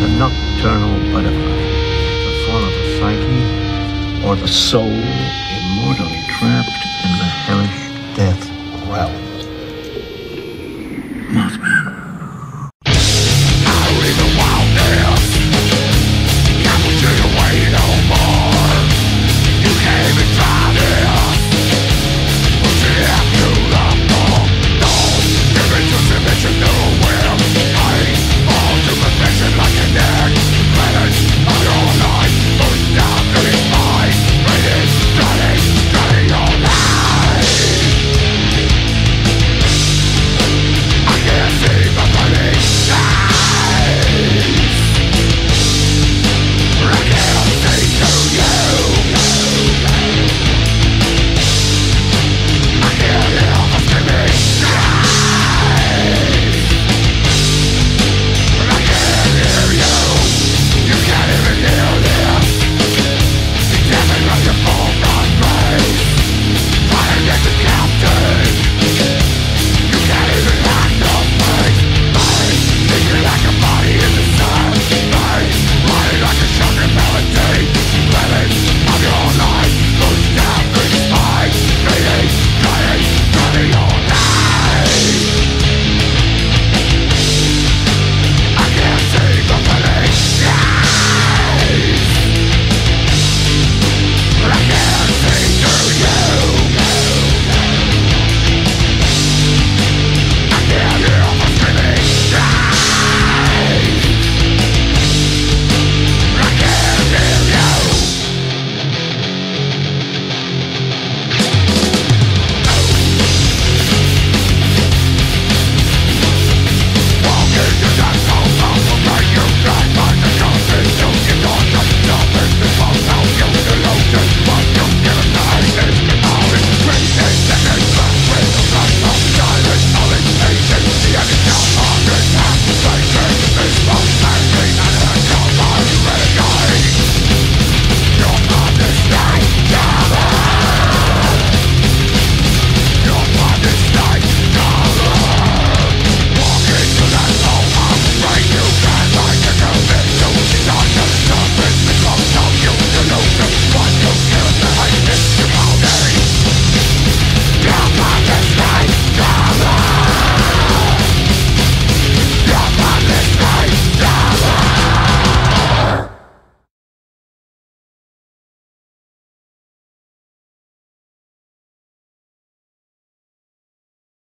the nocturnal butterfly, the form of the psyche or the soul immortally.